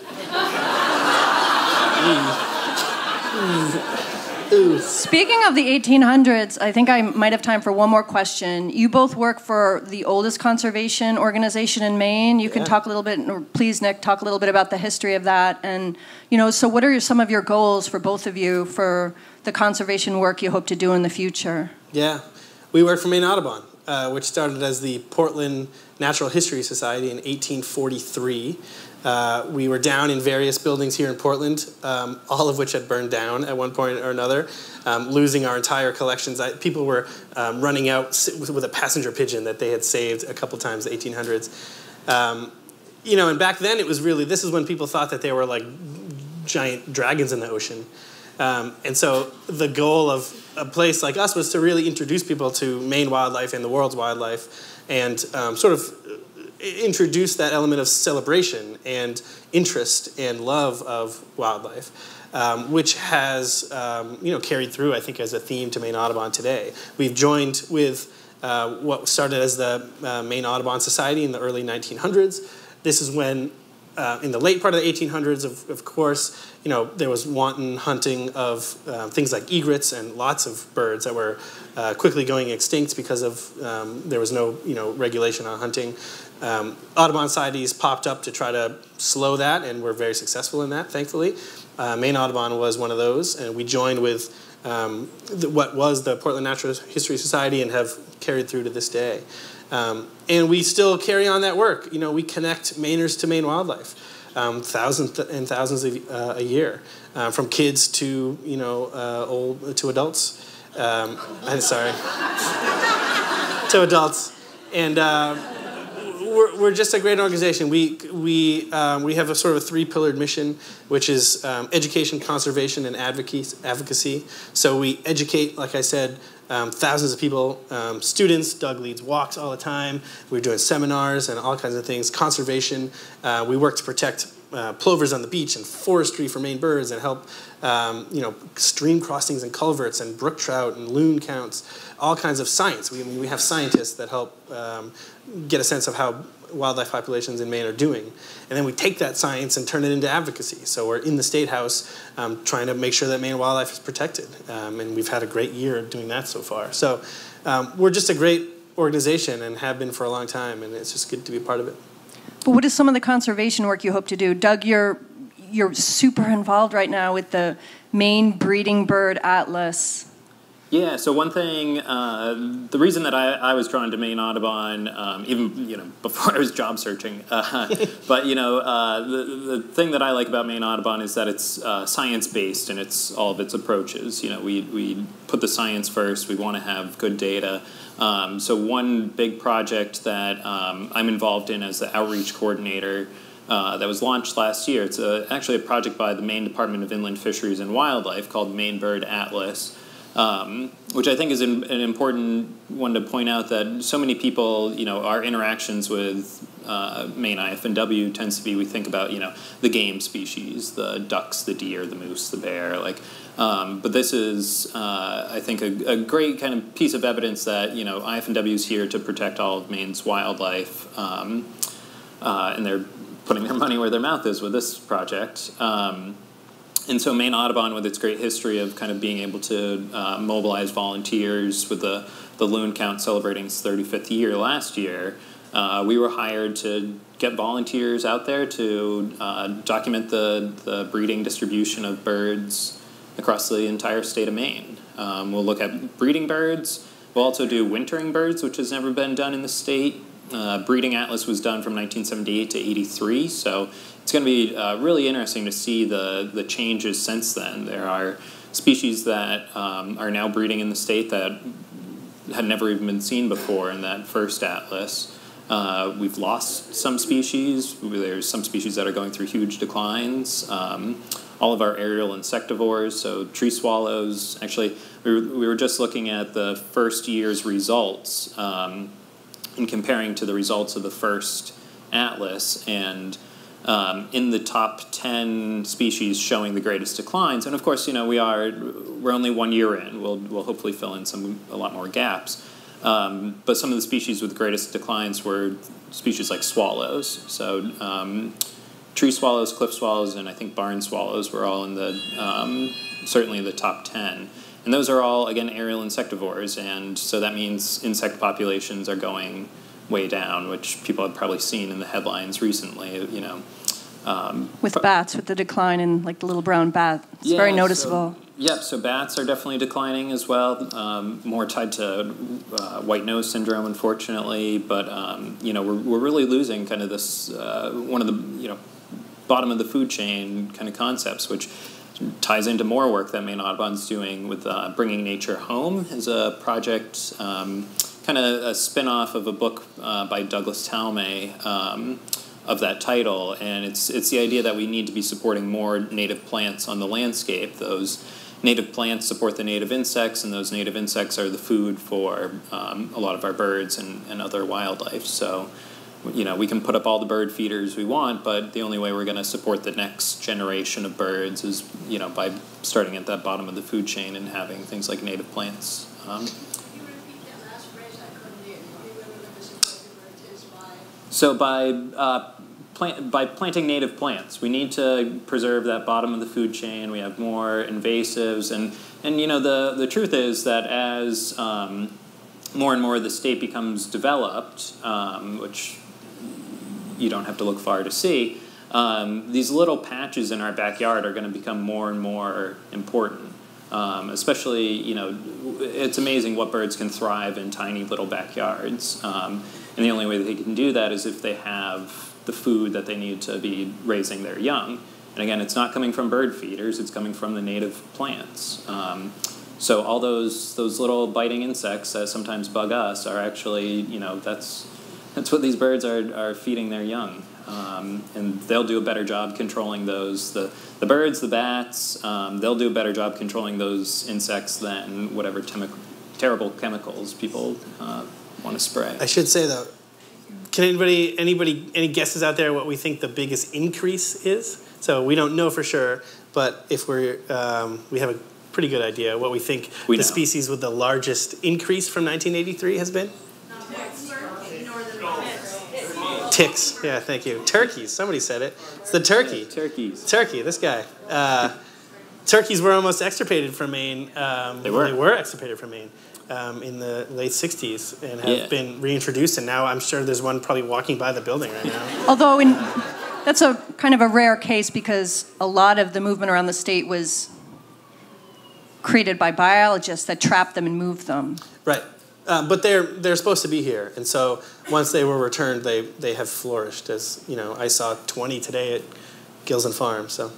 Speaking of the 1800s, I think I might have time for one more question. You both work for the oldest conservation organization in Maine. You can yeah. talk a little bit, or please, Nick, talk a little bit about the history of that. And, you know, so what are some of your goals for both of you for the conservation work you hope to do in the future? Yeah. We work for Maine Audubon, uh, which started as the Portland Natural History Society in 1843. Uh, we were down in various buildings here in Portland, um, all of which had burned down at one point or another, um, losing our entire collections. I, people were um, running out with, a passenger pigeon that they had saved a couple times the 1800s. Um, you know, and back then it was really, this is when people thought that they were like giant dragons in the ocean. Um, and so the goal of a place like us was to really introduce people to Maine wildlife and the world's wildlife and um, sort of introduce that element of celebration and interest and love of wildlife, um, which has um, you know carried through, I think, as a theme to Maine Audubon today. We've joined with uh, what started as the uh, Maine Audubon Society in the early 1900s. This is when uh, in the late part of the 1800s, of, of course, you know, there was wanton hunting of uh, things like egrets and lots of birds that were uh, quickly going extinct because of um, there was no, you know, regulation on hunting. Um, Audubon societies popped up to try to slow that, and we're very successful in that, thankfully. Uh, Maine Audubon was one of those, and we joined with um, the, what was the Portland Natural History Society and have carried through to this day. Um, and we still carry on that work. You know, we connect Mainers to Maine wildlife, um, thousands and thousands of, uh, a year, uh, from kids to you know uh, old to adults. Um, I'm sorry, to adults, and uh, we're, we're just a great organization. We, we, um, we have a sort of a three pillared mission, which is um, education, conservation, and advocacy. So we educate, like I said, um, thousands of people, um, students. Doug leads walks all the time. We're doing seminars and all kinds of things. Conservation. Uh, we work to protect uh, plovers on the beach and forestry for Maine birds and help um, you know stream crossings and culverts and brook trout and loon counts all kinds of science we, we have scientists that help um, get a sense of how wildlife populations in Maine are doing. And then we take that science and turn it into advocacy. So we're in the State House um, trying to make sure that Maine wildlife is protected. Um, and we've had a great year doing that so far. So um, we're just a great organization and have been for a long time, and it's just good to be a part of it. But what is some of the conservation work you hope to do? Doug, you're, you're super involved right now with the Maine Breeding Bird Atlas. Yeah, so one thing, uh, the reason that I, I was drawn to Maine Audubon, um, even you know before I was job searching, uh, but you know uh, the the thing that I like about Maine Audubon is that it's uh, science based and it's all of its approaches. You know, we we put the science first. We want to have good data. Um, so one big project that um, I'm involved in as the outreach coordinator. Uh, that was launched last year. It's a, actually a project by the Maine Department of Inland Fisheries and Wildlife called Maine Bird Atlas. Um, which I think is an, an, important one to point out that so many people, you know, our interactions with uh, Maine IF&W tends to be we think about, you know, the game species, the ducks, the deer, the moose, the bear, like. Um, but this is, uh, I think, a, a, great kind of piece of evidence that you know IF&W is here to protect all of Maine's wildlife, um, uh, and they're putting their money where their mouth is with this project. And so Maine Audubon, with its great history of kind of being able to uh, mobilize volunteers with the, the loon count celebrating its 35th year last year, uh, we were hired to get volunteers out there to uh, document the, the breeding distribution of birds across the entire state of Maine. Um, we'll look at breeding birds. We'll also do wintering birds, which has never been done in the state. Uh, breeding atlas was done from 1978 to 83, so it's going to be uh, really interesting to see the, the changes since then. There are species that um, are now breeding in the state that had never even been seen before in that first atlas. Uh, we've lost some species. There's some species that are going through huge declines. Um, all of our aerial insectivores, so tree swallows. Actually, we were, we were just looking at the first year's results um, and comparing to the results of the first atlas, and um, in the top 10 species showing the greatest declines. And of course, you know, we are, we're only one year in. We'll, we'll hopefully fill in some, a lot more gaps. Um, but some of the species with the greatest declines were species like swallows. So um, tree swallows, cliff swallows, and I think barn swallows were all in the, um, certainly in the top 10. And those are all, again, aerial insectivores. And so that means insect populations are going way down, which people have probably seen in the headlines recently. You know, um, with bats, with the decline in like the little brown bat, it's yeah, very noticeable. So, yep. So bats are definitely declining as well. Um, more tied to uh, white nose syndrome, unfortunately. But um, you know, we're we're really losing kind of this uh, one of the you know bottom of the food chain kind of concepts, which ties into more work that Maine Audubon's doing with uh, bringing nature home as a project um, kind of a spin-off of a book uh, by Douglas Tallamy um, of that title, and it's it's the idea that we need to be supporting more native plants on the landscape. Those native plants support the native insects, and those native insects are the food for um, a lot of our birds and, and other wildlife. So, you know, we can put up all the bird feeders we want, but the only way we're going to support the next generation of birds is, you know, by starting at that bottom of the food chain and having things like native plants. Um, So by uh, plant, by planting native plants, we need to preserve that bottom of the food chain. We have more invasives, and and you know the the truth is that as um, more and more the state becomes developed, um, which you don't have to look far to see, um, these little patches in our backyard are going to become more and more important. Um, especially, you know, it's amazing what birds can thrive in tiny little backyards. Um, and the only way that they can do that is if they have the food that they need to be raising their young. And again, it's not coming from bird feeders, it's coming from the native plants. Um, so all those those little biting insects that sometimes bug us are actually, you know, that's that's what these birds are, are feeding their young. Um, and they'll do a better job controlling those. The, the birds, the bats, um, they'll do a better job controlling those insects than whatever terrible chemicals people uh, want to spray. I should say though, can anybody anybody any guesses out there what we think the biggest increase is? So we don't know for sure, but if we're um, we have a pretty good idea what we think we the know. species with the largest increase from 1983 has been. Ticks. Yeah, thank you. Turkeys. Somebody said it. It's the turkey. Turkeys. Turkey. This guy. Uh, turkeys were almost extirpated from Maine. Um, they were. They were extirpated from Maine um, in the late 60s and have yeah. been reintroduced. And now I'm sure there's one probably walking by the building right now. Although in, that's a kind of a rare case because a lot of the movement around the state was created by biologists that trapped them and moved them. Right. Uh, but they're they're supposed to be here, and so once they were returned, they they have flourished. As you know, I saw 20 today at Gilsland Farm. So.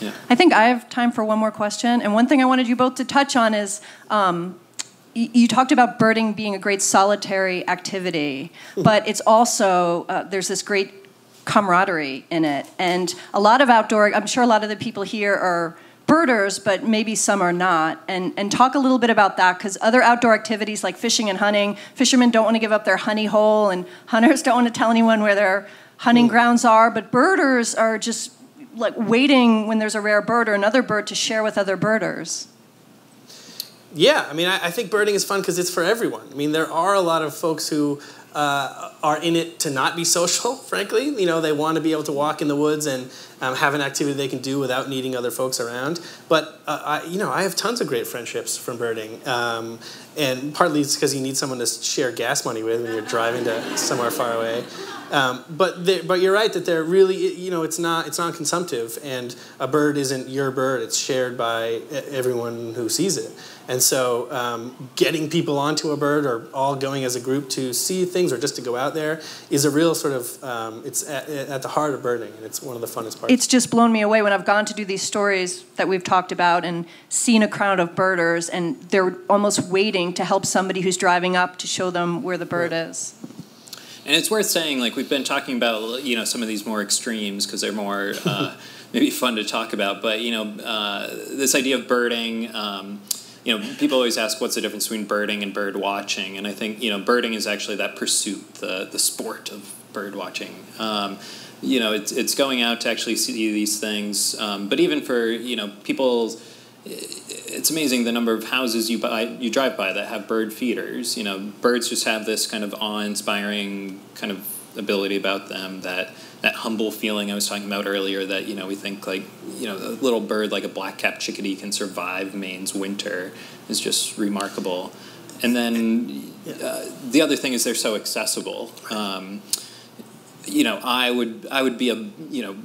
Yeah. I think I have time for one more question. And one thing I wanted you both to touch on is um, you talked about birding being a great solitary activity, but it's also, uh, there's this great camaraderie in it. And a lot of outdoor, I'm sure a lot of the people here are birders, but maybe some are not. And, and talk a little bit about that, because other outdoor activities like fishing and hunting, fishermen don't want to give up their honey hole, and hunters don't want to tell anyone where their hunting grounds are, but birders are just like waiting when there's a rare bird or another bird to share with other birders. Yeah, I mean, I, I think birding is fun because it's for everyone. I mean, there are a lot of folks who uh, are in it to not be social, frankly. You know, they want to be able to walk in the woods and um, have an activity they can do without needing other folks around. But, uh, I, you know, I have tons of great friendships from birding. Um, and partly it's because you need someone to share gas money with when you're driving to somewhere far away. Um, but but you're right that they're really you know it's not it's non-consumptive and a bird isn't your bird it's shared by everyone who sees it and so um, getting people onto a bird or all going as a group to see things or just to go out there is a real sort of um, it's at, at, the heart of birding and it's one of the funnest parts. It's just blown me away when I've gone to do these stories that we've talked about and seen a crowd of birders and they're almost waiting to help somebody who's driving up to show them where the bird right. is. And it's worth saying, like we've been talking about, you know, some of these more extremes because they're more uh, maybe fun to talk about. But you know, uh, this idea of birding. Um, you know, people always ask what's the difference between birding and bird watching, and I think you know, birding is actually that pursuit, the the sport of bird watching. Um, you know, it's it's going out to actually see these things. Um, but even for you know people it's amazing the number of houses you buy you drive by that have bird feeders. You know birds just have this kind of awe-inspiring kind of ability about them that that humble feeling I was talking about earlier that you know we think like you know a little bird like a black-capped chickadee can survive Maine's winter is just remarkable. And then uh, the other thing is they're so accessible. Um, you know I would I would be a you know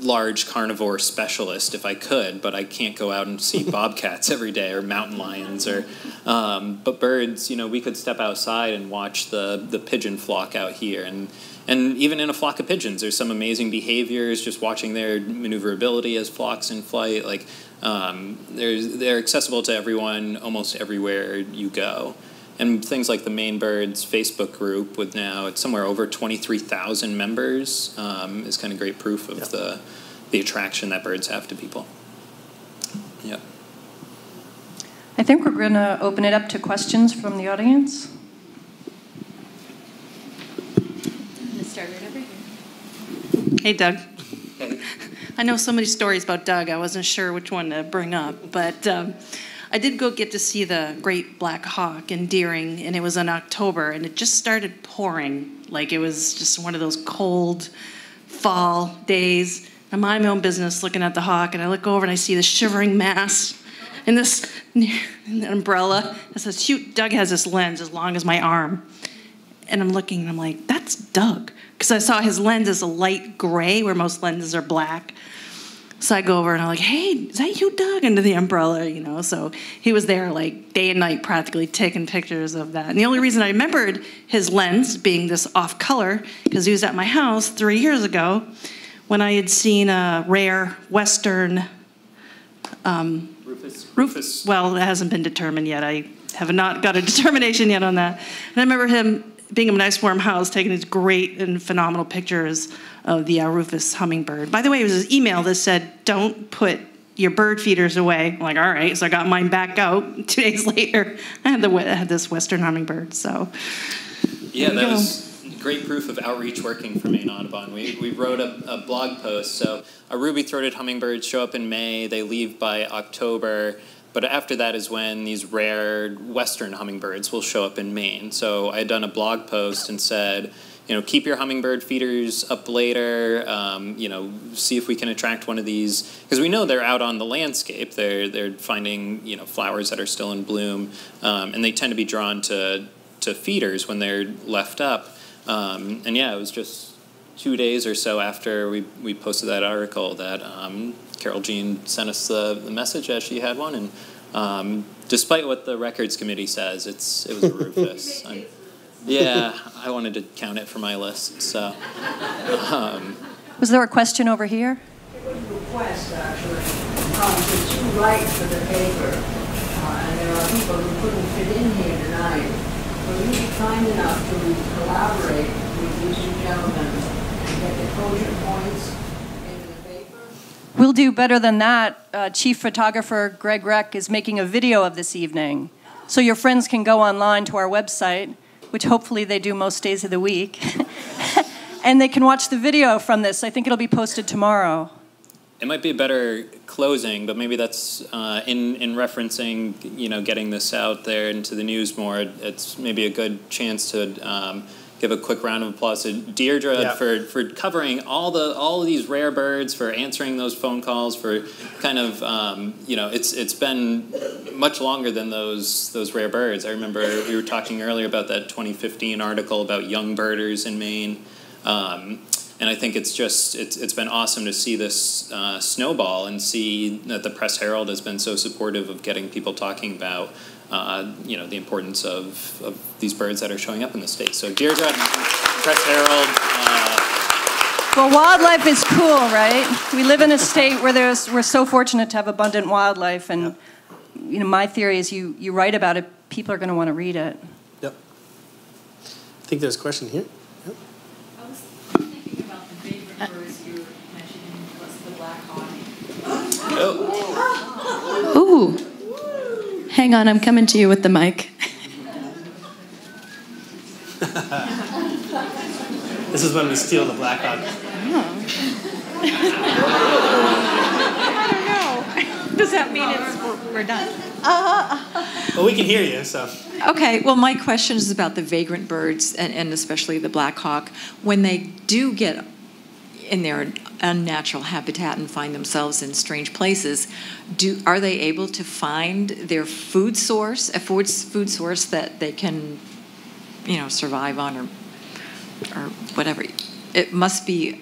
large carnivore specialist if I could, but I can't go out and see bobcats every day or mountain lions or. Um, but birds, you know, we could step outside and watch the the pigeon flock out here, and and even in a flock of pigeons, there's some amazing behaviors. Just watching their maneuverability as flocks in flight, like um, they're they're accessible to everyone almost everywhere you go and things like the Maine Birds Facebook group with now it's somewhere over 23,000 members um, is kind of great proof of yep. the the attraction that birds have to people. Yep. I think we're going to open it up to questions from the audience. Start right over here. Hey, Doug. Hey. I know so many stories about Doug. I wasn't sure which one to bring up, but. Um, I did go get to see the great black hawk in Deering, and it was in October, and it just started pouring. Like it was just one of those cold fall days. I'm minding my own business looking at the hawk, and I look over and I see the shivering mass in this umbrella. It says, shoot, Doug has this lens as long as my arm. And I'm looking and I'm like, that's Doug. Because I saw his lens is a light gray where most lenses are black. So I go over and I'm like, hey, is that you, Doug? Under the umbrella, you know. So he was there like day and night practically taking pictures of that. And the only reason I remembered his lens being this off color, because he was at my house three years ago when I had seen a rare Western. Um, Rufous. Rufous. Well, it hasn't been determined yet. I have not got a determination yet on that. And I remember him being in a nice warm house, taking these great and phenomenal pictures of the Rufous hummingbird. By the way, it was his email that said, "Don't put your bird feeders away." I'm like, all right. So I got mine back out. Two days later, I had the I had this Western hummingbird. So yeah, that go. was great proof of outreach working for Maine Audubon. We, we wrote a, a blog post. So our ruby-throated hummingbirds show up in May. They leave by October. But after that is when these rare western hummingbirds will show up in Maine. So I had done a blog post and said, you know, keep your hummingbird feeders up later. Um, you know, see if we can attract one of these because we know they're out on the landscape. They're they're finding you know flowers that are still in bloom, um, and they tend to be drawn to to feeders when they're left up. Um, and yeah, it was just two days or so after we, we posted that article that um, Carol Jean sent us the, the message as she had one, and um, despite what the records committee says, it's it was a rufous. yeah, I wanted to count it for my list. So, um, was there a question over here? It was a request actually. Um, since you write for the paper, uh, and there are people who couldn't fit in here tonight, will you be kind enough to collaborate with these two gentlemen and get the cogent points? Into the paper? We'll do better than that. Uh, Chief photographer Greg Rec is making a video of this evening. So your friends can go online to our website, which hopefully they do most days of the week, and they can watch the video from this. I think it'll be posted tomorrow. It might be a better closing, but maybe that's uh, in in referencing you know getting this out there into the news more. It's maybe a good chance to um, give a quick round of applause to Deirdre Yeah. for, for covering all the all of these rare birds, for answering those phone calls, for kind of um, you know it's it's been much longer than those those rare birds. I remember we were talking earlier about that 2015 article about young birders in Maine. Um, and I think it's just it's it's been awesome to see this uh, snowball and see that the Press Herald has been so supportive of getting people talking about uh, you know the importance of, of these birds that are showing up in the state. So Deirdre, Press Herald. Uh, Well, wildlife is cool, right? We live in a state where there's, we're so fortunate to have abundant wildlife, and you know, my theory is you, you write about it, people are going to want to read it. Yep. I think there's a question here. Yep. I was thinking about the favorite birds you were mentioning was the black hawk. oh, Ooh. Hang on, I'm coming to you with the mic. This is when we steal the Black Hawk. I don't know. Does that mean it's, we're, we're done? Well, we can hear you, so. Okay, well, my question is about the vagrant birds and, and especially the black hawk. When they do get in their unnatural habitat and find themselves in strange places, do are they able to find their food source, a food food source that they can, you know, survive on or or whatever? It must be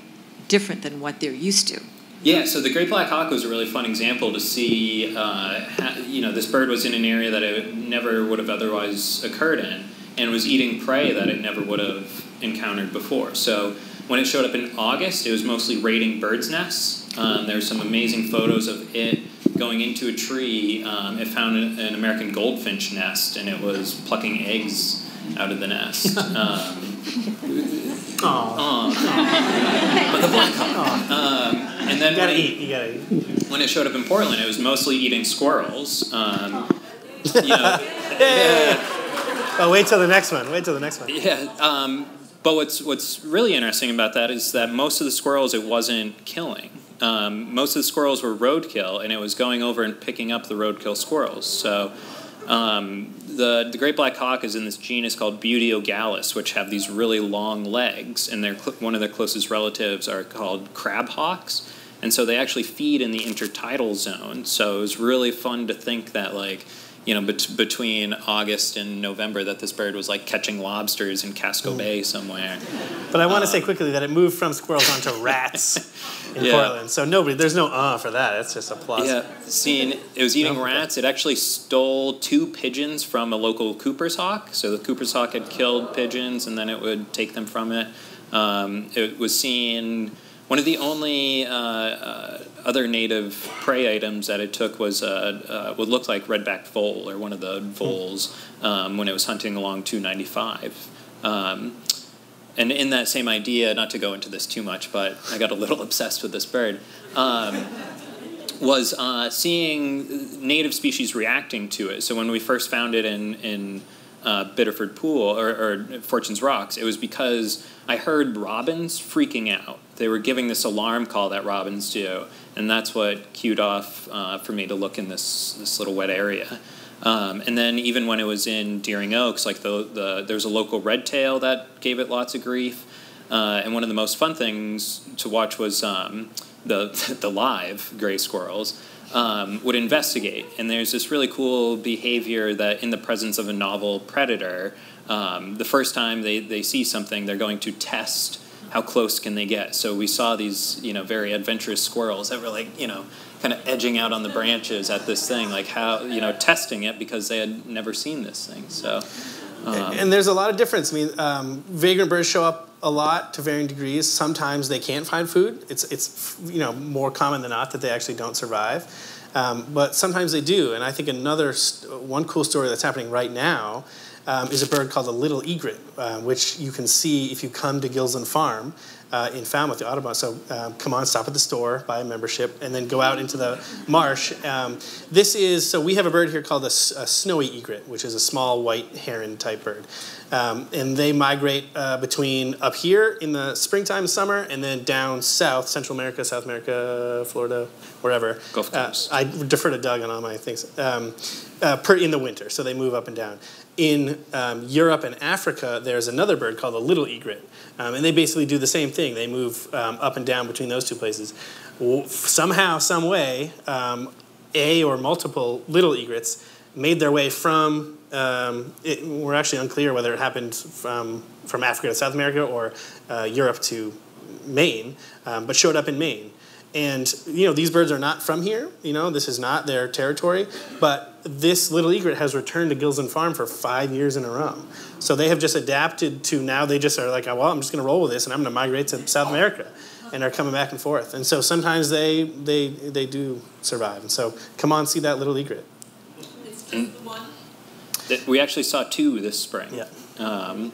different than what they're used to. Yeah, so the great black hawk was a really fun example to see. Uh, you know, this bird was in an area that it never would have otherwise occurred in, and was eating prey that it never would have encountered before. So when it showed up in August, it was mostly raiding birds' nests. Um, there's some amazing photos of it going into a tree. Um, it found an, an American goldfinch nest, and it was plucking eggs out of the nest. Um, Aw. but the black hawk. Um, and then You gotta when it- eat. You gotta eat. when it showed up in Portland, it was mostly eating squirrels. Um, you know, yeah, Oh, wait till the next one. Wait till the next one. yeah. Um, but what's what's really interesting about that is that most of the squirrels it wasn't killing. Um, most of the squirrels were roadkill, and it was going over and picking up the roadkill squirrels. So. Um, the, the great black hawk is in this genus called Buteo which have these really long legs, and cl- one of their closest relatives are called crab hawks, and so they actually feed in the intertidal zone. So it was really fun to think that like you know bet- between August and November that this bird was like catching lobsters in Casco Bay somewhere. But I want to say quickly that it moved from squirrels onto rats in Yeah. Portland. So nobody, there's no uh for that. It's just a plus. Yeah, seeing it was eating No. rats. It actually stole two pigeons from a local Cooper's hawk. So the Cooper's hawk had killed pigeons, and then it would take them from it. Um, it was seen one of the only uh, uh, other native prey items that it took was uh, uh, what looked like redback vole or one of the voles um, when it was hunting along 295. Um, and in that same idea, not to go into this too much, but I got a little obsessed with this bird. Um, was uh, seeing native species reacting to it. So when we first found it in in uh, Biddeford Pool or, or Fortune's Rocks, it was because I heard robins freaking out. They were giving this alarm call that robins do, and that's what cued off uh, for me to look in this this little wet area. Um, and then even when it was in Deering Oaks, like the, the there was a local red tail that gave it lots of grief. Uh, and one of the most fun things to watch was um, the the live gray squirrels um, would investigate. And there's this really cool behavior that in the presence of a novel predator, um, the first time they, they see something, they're going to test how close can they get. So we saw these you know very adventurous squirrels that were like you know kind of edging out on the branches at this thing, like how you know testing it because they had never seen this thing. So. Um, And there's a lot of difference. I mean, um, vagrant birds show up a lot to varying degrees. Sometimes they can't find food. It's it's you know more common than not that they actually don't survive. Um, but sometimes they do. And I think another st- one cool story that's happening right now um, is a bird called the little egret, uh, which you can see if you come to Gilsland Farm. Uh, in Falmouth, the Audubon. So um, come on, stop at the store, buy a membership, and then go out into the marsh. Um, this is so we have a bird here called a, s- a snowy egret, which is a small white heron type bird, um, and they migrate uh, between up here in the springtime, summer, and then down south, Central America, South America, Florida, wherever. Gulf Uh, Coast. I defer to Doug on all my things. Um, uh, per, in the winter, so they move up and down. In um, Europe and Africa, there's another bird called the little egret. Um, and they basically do the same thing. They move um, up and down between those two places. Somehow, some way, um, a or multiple little egrets made their way from. Um, it, we're actually unclear whether it happened from from Africa to South America or uh, Europe to Maine, um, but showed up in Maine. And you know these birds are not from here. You know this is not their territory, but this little egret has returned to Gilsland Farm for five years in a row. So they have just adapted to now. They just are like, well, I'm just going to roll with this, and I'm going to migrate to South America, and are coming back and forth. And so sometimes they they they do survive. And so come on, see that little egret. That- We actually saw two this spring. Yeah. Um,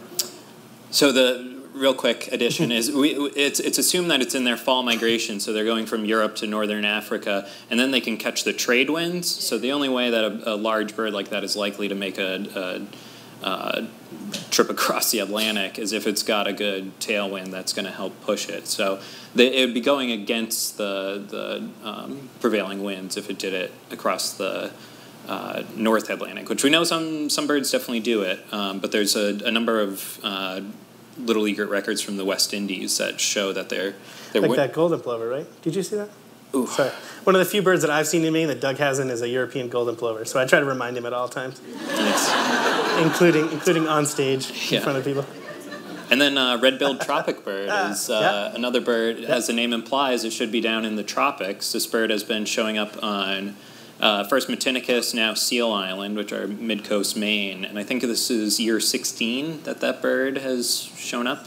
so the real quick addition is we, it's, it's assumed that it's in their fall migration, so they're going from Europe to northern Africa, and then they can catch the trade winds. So the only way that a, a large bird like that is likely to make a, a, a trip across the Atlantic is if it's got a good tailwind that's going to help push it. So it would be going against the, the um, prevailing winds if it did it across the uh, North Atlantic, which we know some some birds definitely do it, um, but there's a, a number of uh, little egret records from the West Indies that show that they're they're Like wi- that golden plover, right? Did you see that? Ooh. Sorry. One of the few birds that I've seen in Maine that Doug hasn't is a European golden plover. So I try to remind him at all times, Nice. including including on stage Yeah. in front of people. And then uh, red-billed tropic bird is uh, Yeah. another bird. As the name implies, it should be down in the tropics. This bird has been showing up on uh, first Matinicus, now Seal Island, which are mid-coast Maine. And I think this is year 16 that that bird has shown up.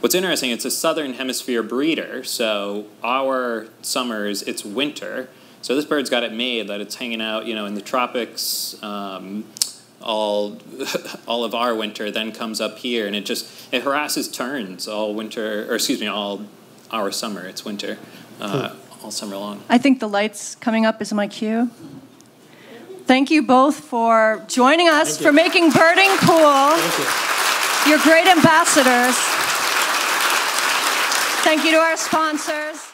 What's interesting, it's a southern hemisphere breeder, so our summers, it's winter. So this bird's got it made that it's hanging out, you know, in the tropics. Um, all all of our winter then comes up here and it just it harasses terns all winter or excuse me all our summer it's winter uh, all summer long I think the lights coming up is my cue. Thank you both for joining us, for making birding cool. Thank you. You're great ambassadors. Thank you to our sponsors.